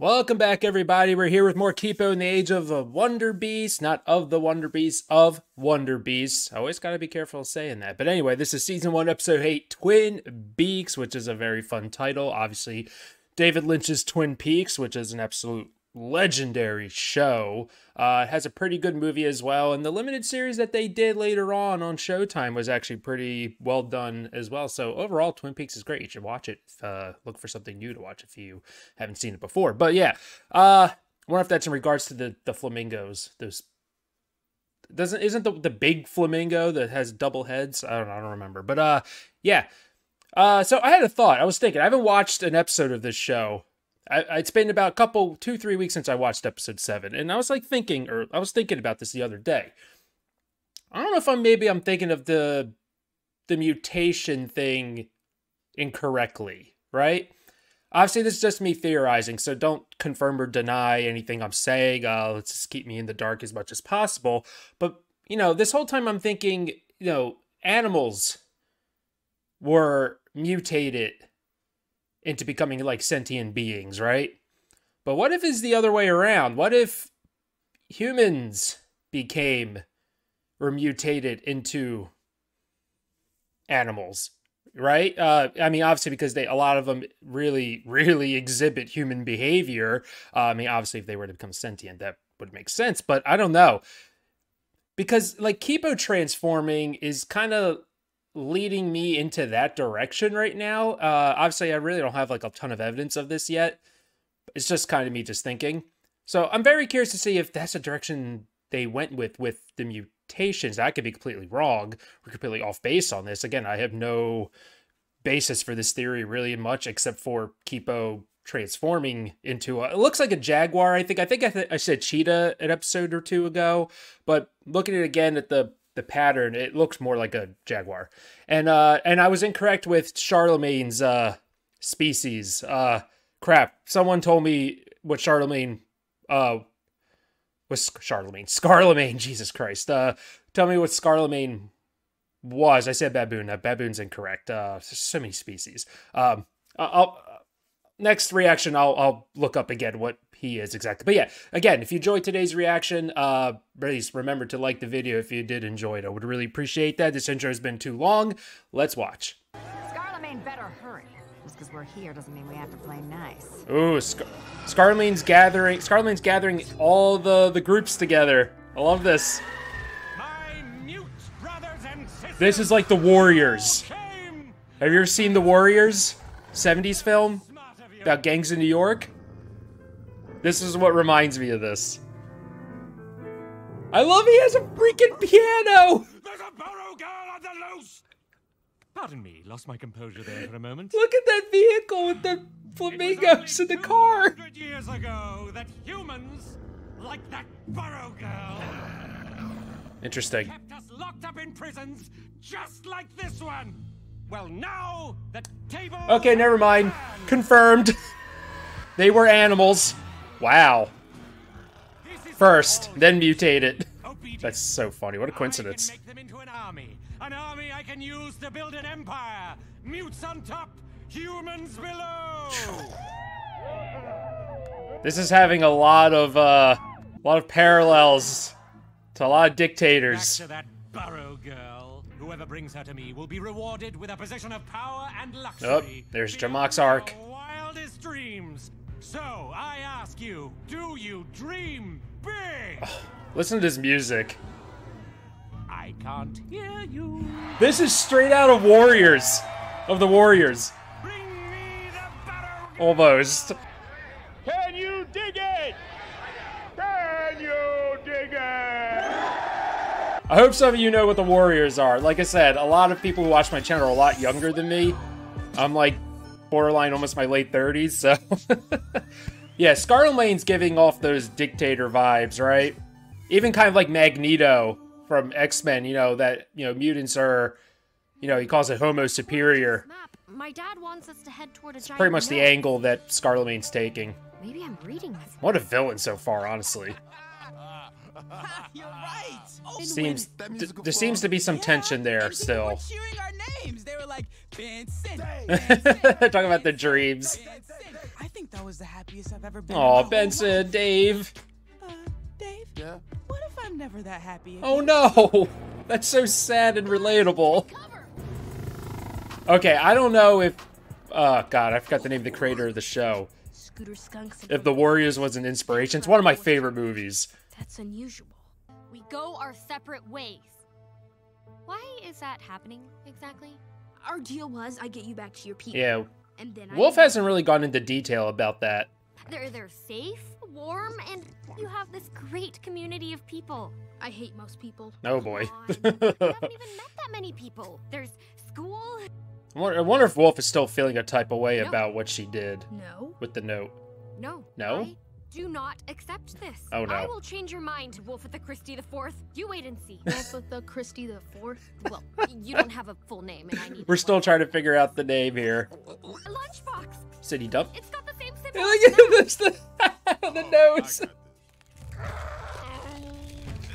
Welcome back, everybody. We're here with more Kipo in the Age of the Wonder Beast, not of the Wonder Beast, of Wonder Beast. Always got to be careful saying that. But anyway, this is season one, episode eight, Twin Beaks, which is a very fun title. Obviously, David Lynch's Twin Peaks, which is an absolute legendary show. Uh, has a pretty good movie as well, and the limited series that they did later on on Showtime was actually pretty well done as well. So overall, Twin Peaks is great. You should watch it. Uh, look for something new to watch if you haven't seen it before. But yeah, uh, I wonder if that's in regards to the the flamingos. Those doesn't isn't the the big flamingo that has double heads? I don't I don't remember. But uh, yeah. Uh, so I had a thought. I was thinking I haven't watched an episode of this show I, it's been about a couple, two, three weeks since I watched episode seven, and I was like thinking, or I was thinking about this the other day. I don't know if I'm maybe I'm thinking of the the mutation thing incorrectly, right? Obviously, this is just me theorizing, so don't confirm or deny anything I'm saying. Uh, let's just keep me in the dark as much as possible. But you know, this whole time I'm thinking, you know, animals were mutated into becoming like sentient beings, right? But what if it's the other way around? What if humans became or mutated into animals, right? Uh, I mean, obviously, because they a lot of them really, really exhibit human behavior. Uh, I mean, obviously, if they were to become sentient, that would make sense. But I don't know because like Kipo transforming is kind of leading me into that direction right now. Uh, obviously, I really don't have like a ton of evidence of this yet. It's just kind of me just thinking. So I'm very curious to see if that's the direction they went with with the mutations. I could be completely wrong or completely off base on this. Again, I have no basis for this theory really much except for Kipo transforming into a, it looks like a jaguar i think i think I, th- I said cheetah an episode or two ago but looking at it again at the the pattern, it looks more like a jaguar. And uh, and I was incorrect with Charlemagne's uh, species. Uh, crap. Someone told me what Charlemagne uh, was Charlemagne. Scarlemagne, Jesus Christ. Uh, tell me what Scarlemagne was. I said baboon. Uh, baboon's incorrect. Uh, so many species. Um, I'll next reaction. I'll I'll look up again what he is exactly. But yeah, again, if you enjoyed today's reaction, uh, please remember to like the video if you did enjoy it. I would really appreciate that. This intro has been too long. Let's watch. Scarlemagne better hurry. Just because we're here doesn't mean we have to play nice. Ooh, Scar Scarlemagne's gathering. Scarlemagne's gathering all the the groups together. I love this. This is like the Warriors. Have you ever seen the Warriors? 70s film about gangs in New York? This is what reminds me of this. I love he has a freaking piano! There's a burrow girl on the loose! Pardon me, lost my composure there for a moment. Look at that vehicle with the flamingos in the car! years ago that humans, like that burrow girl, Interesting. kept us locked up in prisons just like this one. Well, now the table. Okay, never mind. Confirmed. they were animals. Wow. First, then mutated. That's so funny. What a coincidence. I can make them into an army. An army I can use to build an empire. Mutes on top, humans below. This is having a lot of uh a lot of parallels to a lot of dictators. Back to that burrow girl. Whoever brings her to me will be rewarded with a position of power and luxury. Oh, there's Jamack's arc. Wildest dreams. So I ask you, do you dream big? Listen to this music. I can't hear you. This is straight out of Warriors. Of the Warriors. Bring me the. Almost. Can you dig it? Can you dig it? I hope some of you know what the Warriors are. Like I said, a lot of people who watch my channel are a lot younger than me. I'm like borderline almost my late 30s, so. yeah, Scarlemagne's giving off those dictator vibes, right? Even kind of like Magneto from X-Men, you know, that, you know, mutants are, you know, he calls it Homo superior. My dad wants us to head toward a Pretty much the angle that Scarlemagne's taking. Maybe I'm reading this. What a villain so far, honestly. You're right. Oh, Seems that th- there seems to be some Yeah, tension there and still. were cheering our names. They were like, Vincent. Talking about the dreams. Vincent. I think That was the happiest I've ever been. Aw, in my whole Benson, life. Dave. Uh, Dave, Yeah? what if I'm never that happy? Again? Oh no! That's so sad and relatable. Okay, I don't know if. Oh god, I forgot the name of the creator of the show. Scooter skunks. and If The Warriors was an inspiration, it's one of my favorite movies. That's unusual. We go our separate ways. Why is that happening exactly? Our deal was I get you back to your people. Yeah, And then I Wolf hasn't really gone into detail about that. They're they're safe, warm, and you have this great community of people. I hate most people. Oh boy. I haven't even met that many people. There's school. I wonder- I wonder if Wolf is still feeling a type of way No. about what she did No. with the note. No. No? I do not accept this. Oh, no. I will change your mind, Wolf of the Christie the Fourth. You wait and see. Wolf of the Christie the Fourth. well, you don't have a full name, and I need. We're still trying to figure out the name here. Lunchbox. City Dump. It's got the same symbol. Look at this, the, the nose.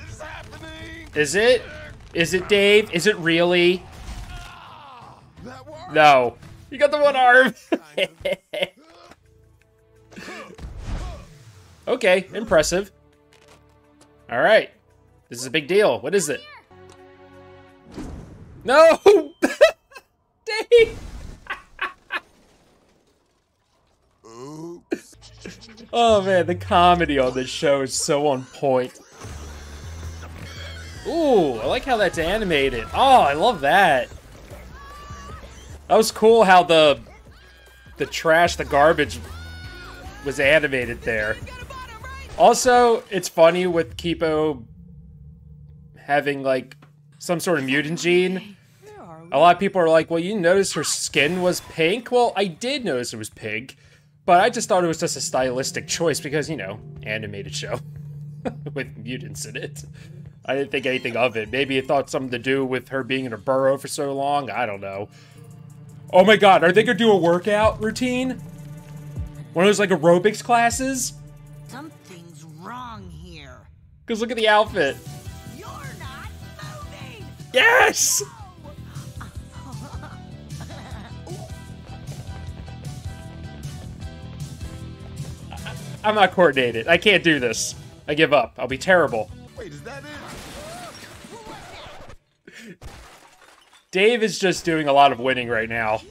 It's happening! Is it? Is it Dave? Is it really? No. You got the one arm. okay, impressive. All right. This is a big deal. What is it? No! Dave! Oh man, the comedy on this show is so on point. Ooh, I like how that's animated. Oh, I love that. That was cool how the the trash, the garbage was animated there. Also, it's funny with Kipo having like some sort of mutant gene. A lot of people are like, well, you noticed her skin was pink? Well, I did notice it was pink, but I just thought it was just a stylistic choice because, you know, animated show with mutants in it. I didn't think anything of it. Maybe it thought something to do with her being in a burrow for so long. I don't know. Oh my god, are they gonna do a workout routine? One of those like aerobics classes? Here. Because look at the outfit. You're not moving. Yes! I'm not coordinated. I can't do this. I give up. I'll be terrible. Wait, is that it? Dave is just doing a lot of winning right now.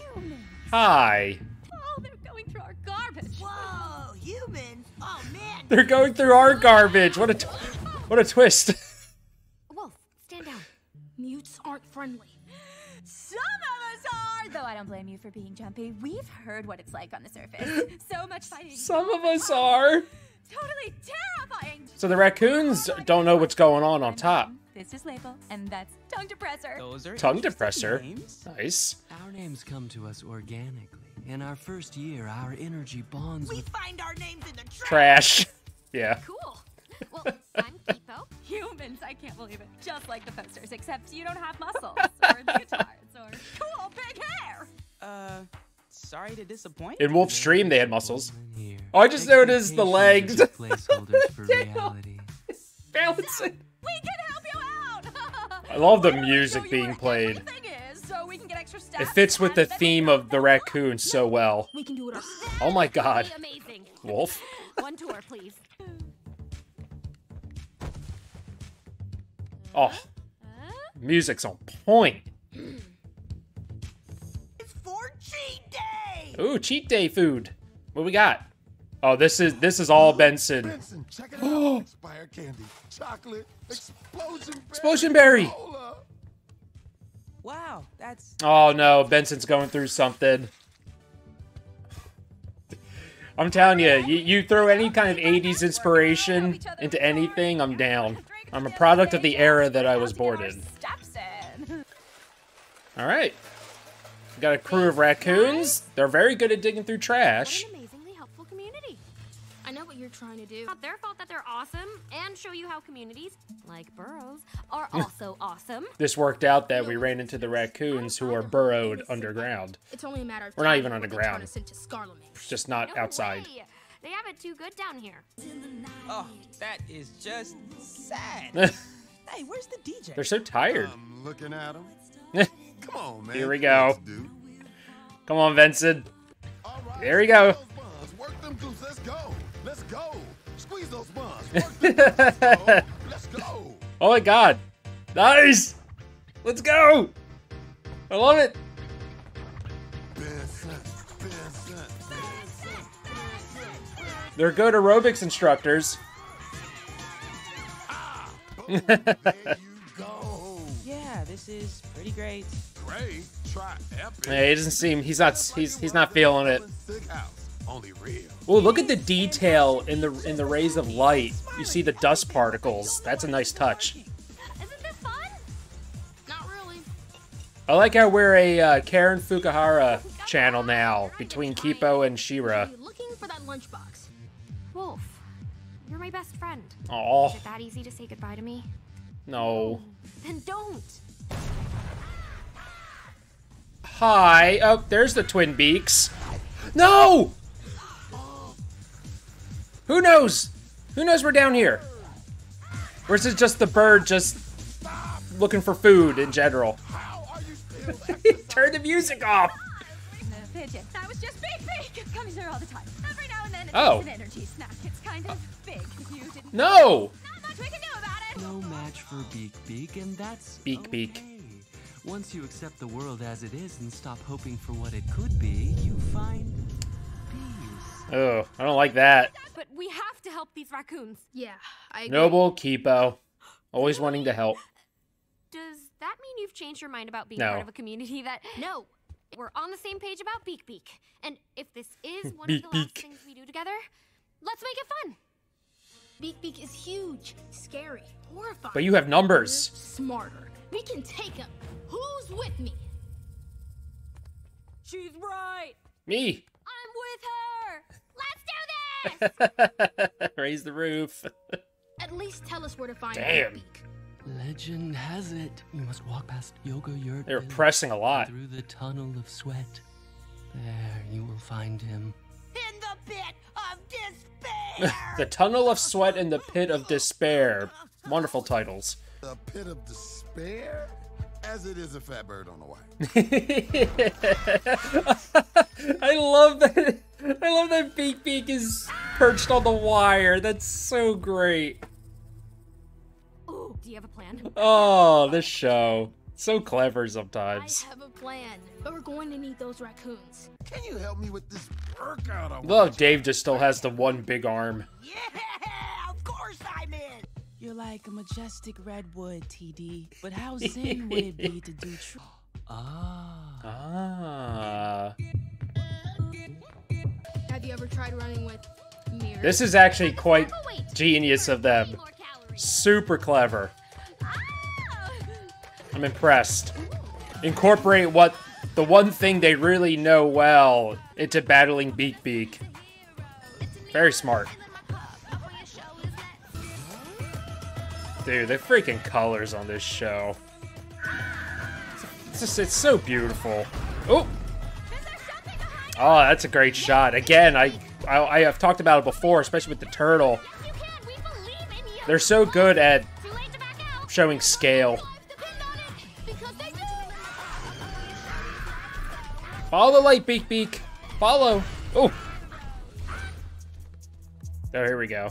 Hi. Oh, they're going through our garbage. Whoa, humans! Oh man! They're going through our garbage. What a tw- what a twist. Wolf, stand down. Mutes aren't friendly. Some of us are, though I don't blame you for being jumpy. We've heard what it's like on the surface. So much fighting. Some of us are. Totally terrifying. So the raccoons don't know what's going on on top. This is label, and that's tongue depressor. Those are Tongue depressor. names. Nice. Our names come to us organically. In our first year, our energy bonds We with find our names in the trash. Trash. Yeah. Cool. Well, I'm Kipo. Humans, I can't believe it. Just like the posters, except you don't have muscles or the guitars or cool big hair. Uh, sorry to disappoint. In Wolf's dream, they had muscles. Oh, I just noticed the legs. just placeholders for reality. Balancing. We can help you out. I love the music being played. everything is, so we can get extra It fits with the theme of the raccoon so well. We can do it. Oh my god. Wolf. One tour, please. Oh, music's on point. It's for cheat day. Ooh, cheat day food. What we got? Oh, this is this is all Benson. Benson, check it out. Expired candy. Chocolate. Explosion berry. Explosion berry. Wow, that's Oh no, Benson's going through something. I'm telling you, you, you throw any kind of 80s inspiration into anything, I'm down. I'm a product of the era that I was born in. All right. We got a crew of raccoons. They're very good at digging through What trash. an amazingly helpful community. I know what you're trying to do. Not their fault that they're awesome and show you how communities, like burrows, are also awesome. This worked out that we ran into the raccoons who are burrowed underground. It's only a matter of We're not even underground. turn us into Scarlemagne. It's just not outside. way. They have it too good down here. oh, that is just sad. hey, where's the DJ? They're so tired. I'm looking at him. Come on, man. Here we go. what to do. Come on, Vincent. All right, There we go. those buns, Work them go. Squeeze those buns. Work the buns. Let's go. Oh my god. Nice! Let's go! I love it! They're good aerobics instructors. Boom. there you go. Yeah, this is pretty great. Great. Try epic. Yeah, he doesn't seem he's not he's he's not feeling it. Thick house. Only real. Oh, look at the detail in the in the rays of light. You see the dust particles. That's a nice touch. Isn't this fun? Not really. I like how we're a uh, Karen Fukuhara channel now between Kipo and She-Ra. Looking for that lunchbox? Wolf, you're my best friend. Oh. Is it that easy to say goodbye to me? no. Then don't. Hi. Oh, there's the Twin Beaks. No! Who knows? Who knows we're down here? Or is it just the bird just looking for food in general? How are you still Turn the music off! The pigeon. That was just big, big. Comes here all the time. Every now and then it's Oh. an energy snack. It's kind of big. You didn't. No! We can do about it. No match for Beak Beak, and that's Beak Beak. Once you accept the world as it is and stop hoping for what it could be, you find peace. Oh, I don't like that. But we have to help these raccoons. Yeah, I agree. Noble Kipo. Always wanting to help. Does that mean you've changed your mind about being No. part of a community that No. We're on the same page about Beak Beak? And if this is one Beak of the last things we do together, let's make it fun. Beak Beak is huge, scary, horrifying. But you have numbers. Smarter. We can take him. Who's with me? She's right. Me. I'm with her. Let's do this. Raise the roof. At least tell us where to find Damn. Beak Beak. Legend has it, you must walk past Yoga Yurt. They were pressing a lot. Through the tunnel of sweat. There you will find him. In the pit of despair. The Tunnel of Sweat and the Pit of Despair. Wonderful titles. The pit of despair? As it is a fat bird on the wire. I love that. I love that Beak Beak is perched on the wire. That's so great. Ooh, do you have a plan? Oh, this show. So clever sometimes. I have a plan, but we're going to need those raccoons. Can you help me with this workout? I Love want? Dave just still has the one big arm. yeah, of course I'm in. You're like a majestic redwood, TD. But how zen would it be to do true? Ah. Ah. Have you ever tried running with mirrors? This is actually quite Oh, genius of them. Super clever. I'm impressed. Incorporate what the one thing they really know well into battling Beak Beak. Very smart. Dude, the freaking colors on this show. It's just, it's so beautiful. Oh! Oh, that's a great shot. Again, I, I I have talked about it before, especially with the turtle. They're so good at showing scale. Follow the light, Beak Beak. Follow. Oh. Oh, here we go.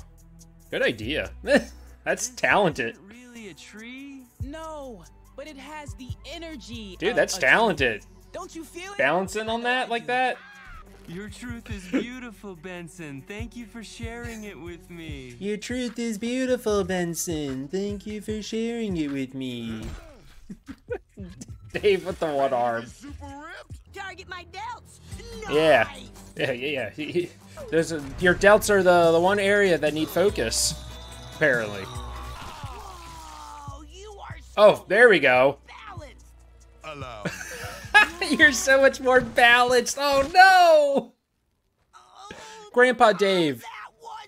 Good idea. That's talented. Isn't it really a tree? No, but it has the energy. Dude, that's talented. Don't you feel it? Balancing on that like that? Your truth is beautiful, Benson. Thank you for sharing it with me. Your truth is beautiful, Benson. Thank you for sharing it with me. Dave with the one arm. Super ripped? Target my delts. Yeah. Nice. Yeah, yeah, yeah. He- he- There's a, your delts are the, the one area that need focus, apparently. Oh, you are so Oh, there we go. balanced. You're so much more balanced. Oh no! Oh, Grandpa Dave. That was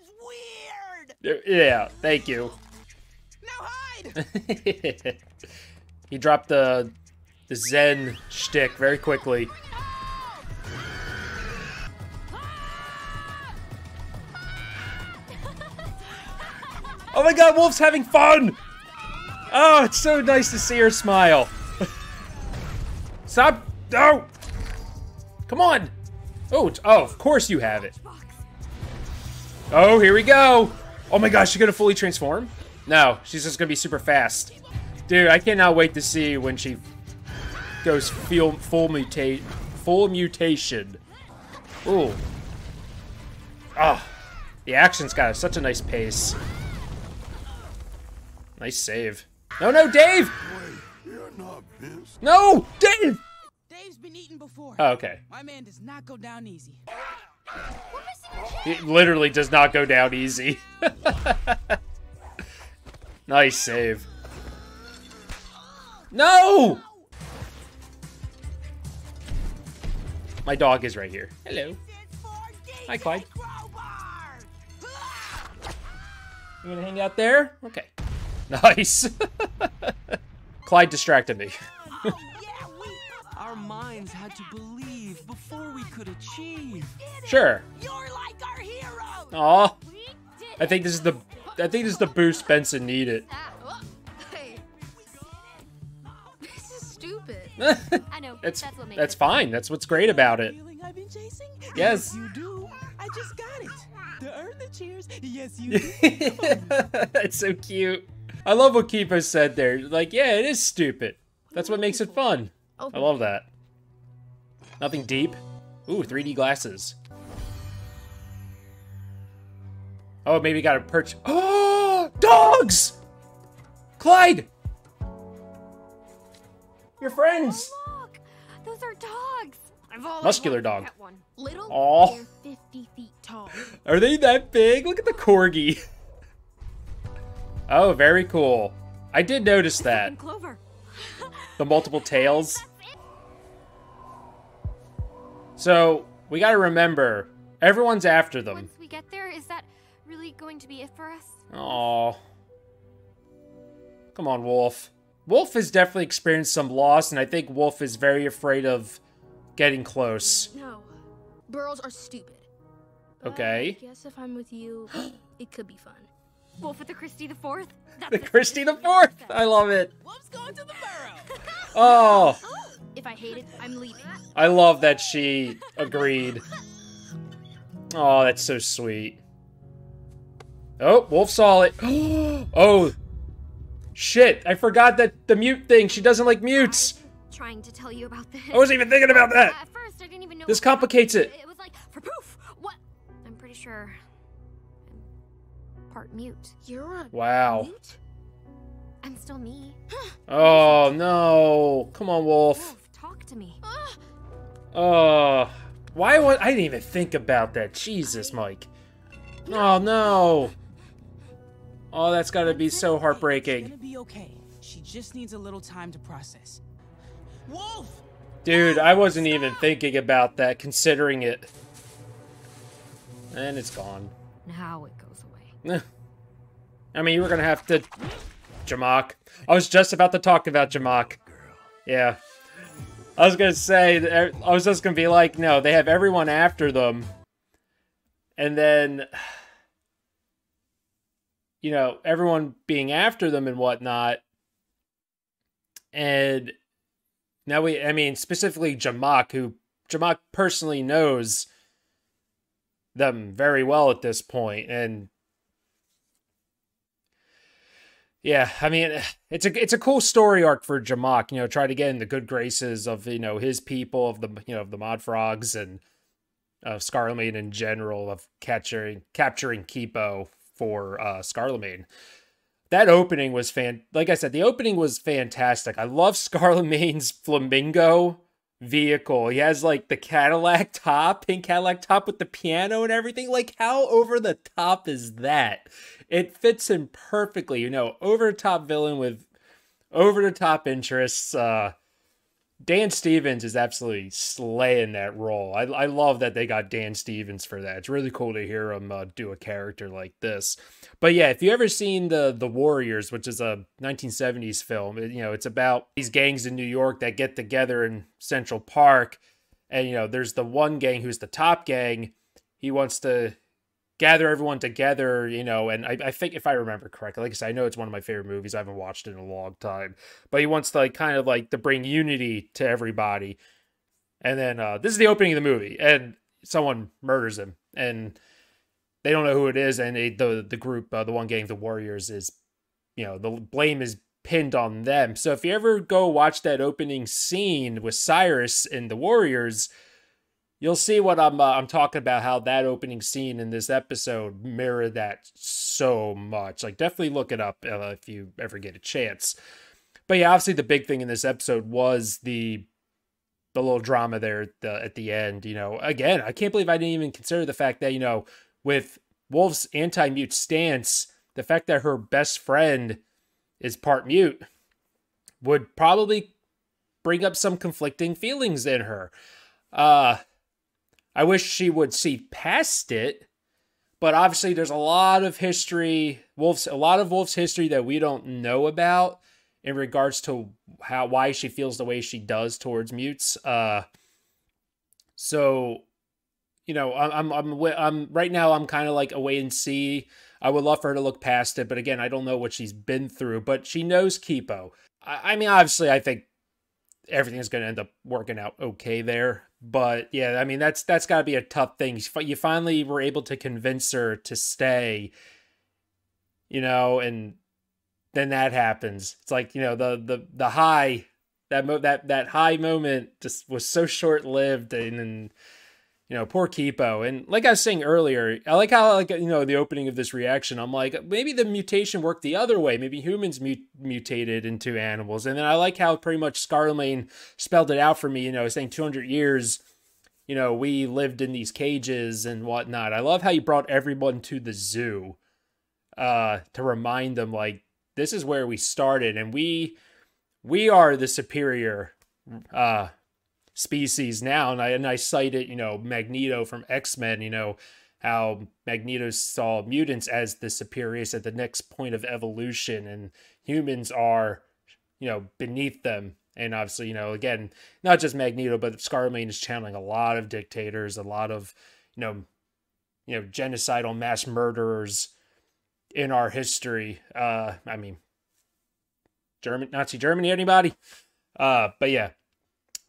weird. Yeah, thank you. Now hide. he dropped the the Zen shtick very quickly. Oh my god, Wolf's having fun! Oh, it's so nice to see her smile. Stop! No! Come on! Oh, oh, of course you have it. Oh, here we go. Oh my gosh, she's gonna fully transform? No, she's just gonna be super fast. Dude, I cannot wait to see when she goes full, full mutate, full mutation. Ooh. Ah, oh, the action's got such a nice pace. Nice save. No, no, Dave! No, Dave! Dave's been eaten before. Oh, okay. My man does not go down easy. It literally does not go down easy. nice save. No! My dog is right here. Hello. Hi, Clyde. You gonna hang out there? Okay. Nice. Clyde distracted me. our minds had to believe before we could achieve. Sure. You're like our heroes. Aw. I think this is the I think this is the boost Benson needed. I know. That's that's what makes that's fine. That's what's great about it. I've been chasing? Yes. You do. I just got it. To earn the cheers. Yes, you do. That's so cute. I love what Kipo said there. Like, yeah, it is stupid. That's what makes it fun. I love that. Nothing deep. Ooh, 3D glasses. Oh, maybe got a perch. Oh, dogs! Clyde! Your friends! Oh, look! Those are dogs! I've always Muscular to dog. one. Little, Aw. they're 50 feet tall. Are they that big? Look at the corgi. Oh, very cool. I did notice that. Clover. The multiple tails. So, we gotta remember, everyone's after them. Once we get there, is that really going to be it for us? Oh. Come on, Wolf. Wolf has definitely experienced some loss, and I think Wolf is very afraid of getting close. No, burrows are stupid. Okay. I guess if I'm with you, it could be fun. Wolf with the Christie the Fourth? The Christie the Fourth! I love it. Wolf's going to the burrow. Oh, If I hate it, I'm leaving. I love that she agreed. Oh, that's so sweet. Oh, Wolf saw it. Oh, shit. I forgot that the mute thing. She doesn't like mutes. Trying to tell you about this. I wasn't even thinking about that. At first, I didn't even know. This complicates it. It was like, for poof! What? I'm pretty sure. I'm part mute. You're a Wow. mute? I'm still me. Oh, no. Come on, Wolf. Wolf, talk to me. Oh, why would I didn't even think about that? Jesus, Mike. Oh no. Oh, that's got to be so It's heartbreaking. gonna be okay. She just needs a little time to process. Wolf! Dude, I wasn't even thinking about that, considering it. And it's gone. Now it goes away. I mean, you were gonna have to. Jamack. I was just about to talk about Jamack. Yeah. I was gonna say, er, I was just gonna be like, no, they have everyone after them. And then, you know, everyone being after them and whatnot. And now we, I mean, specifically Jamack, who Jamack personally knows them very well at this point, and yeah, I mean, it's a it's a cool story arc for Jamack. You know, try to get in the good graces of you know his people of the you know of the Mod Frogs and of Scarlemagne in general of capturing capturing Kipo for uh, Scarlemagne. That opening was fan. Like I said, the opening was fantastic. I love Scarlemagne's flamingo vehicle. He has like the Cadillac top, pink Cadillac top with the piano and everything. Like, how over the top is that? It fits him perfectly. You know, over the top villain with over the top interests. Uh, Dan Stevens is absolutely slaying that role. I, I love that they got Dan Stevens for that. It's really cool to hear him uh, do a character like this. But yeah, if you ever seen the the Warriors, which is a 1970s film, you know it's about these gangs in New York that get together in Central Park, and you know there's the one gang who's the top gang. He wants to gather everyone together, you know, and I, I think if I remember correctly, like I said, I know it's one of my favorite movies. I haven't watched it in a long time, but he wants to like kind of like to bring unity to everybody. And then uh, this is the opening of the movie, and someone murders him, and they don't know who it is, and they, the the group, uh, the one getting the Warriors, is you know the blame is pinned on them. So if you ever go watch that opening scene with Cyrus and the Warriors, you'll see what I'm uh, I'm talking about. How that opening scene in this episode mirror that so much. Like definitely look it up uh, if you ever get a chance. But yeah, obviously the big thing in this episode was the the little drama there at the, at the end. You know, again, I can't believe I didn't even consider the fact that you know with Wolf's anti-mute stance, the fact that her best friend is part mute would probably bring up some conflicting feelings in her. Uh I wish she would see past it, but obviously there's a lot of history, Wolf's a lot of Wolf's history that we don't know about in regards to how why she feels the way she does towards mutes. Uh so you know, I'm I'm I'm, I'm right now I'm kind of like a wait and see. I would love for her to look past it, but again, I don't know what she's been through. But she knows Kipo. I, I mean, obviously, I think everything is going to end up working out okay there. But yeah, I mean, that's that's got to be a tough thing. You finally were able to convince her to stay, you know, and then that happens. It's like you know the the the high that mo- that that high moment just was so short lived, and. and you know, poor Kipo. And like I was saying earlier, I like how like you know the opening of this reaction. I'm like, maybe the mutation worked the other way. Maybe humans mut- mutated into animals. And then I like how pretty much Scarlett spelled it out for me. You know, saying 200 years. You know, we lived in these cages and whatnot. I love how you brought everyone to the zoo, uh, to remind them like this is where we started, and we we are the superior uh species now. And I, and I cited, you know, Magneto from X Men, you know, how Magneto saw mutants as the superiors at the next point of evolution, and humans are, you know, beneath them. And obviously, you know, again, not just Magneto, but Scarlet is channeling a lot of dictators, a lot of, you know, you know, genocidal mass murderers in our history. Uh, I mean, German Nazi Germany, anybody? Uh, but yeah,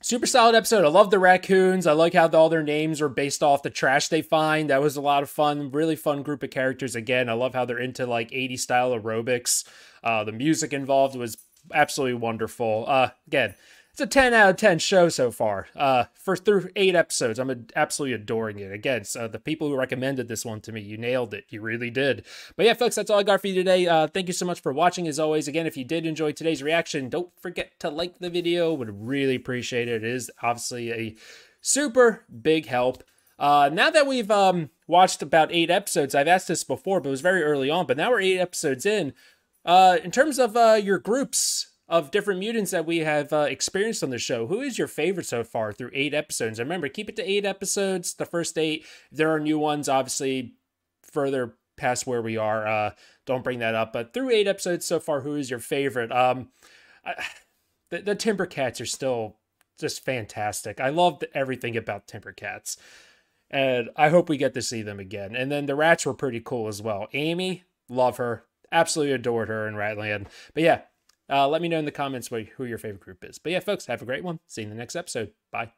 super solid episode. I love the raccoons. I like how all their names are based off the trash they find. That was a lot of fun. Really fun group of characters. Again, I love how they're into like 80 style aerobics. Uh, the music involved was absolutely wonderful. Uh, again, it's a 10 out of 10 show so far. Uh, for through eight episodes, I'm absolutely adoring it. Again, so the people who recommended this one to me, you nailed it. You really did. But yeah, folks, that's all I got for you today. Uh, thank you so much for watching. As always, again, if you did enjoy today's reaction, don't forget to like the video. Would really appreciate it. It is obviously a super big help. Uh, now that we've um, watched about eight episodes, I've asked this before, but it was very early on. But now we're eight episodes in. Uh, in terms of uh, your groups, of different mutants that we have uh, experienced on the show. Who is your favorite so far through eight episodes? And remember, keep it to eight episodes. The first eight. There are new ones, obviously, further past where we are. Uh, don't bring that up. But through eight episodes so far, who is your favorite? Um, I, the the Timbercats are still just fantastic. I love everything about Timbercats. and I hope we get to see them again. And then the Rats were pretty cool as well. Amy, love her, absolutely adored her in Ratland. But yeah, uh, let me know in the comments who your favorite group is. But yeah, folks, have a great one. See you in the next episode. Bye.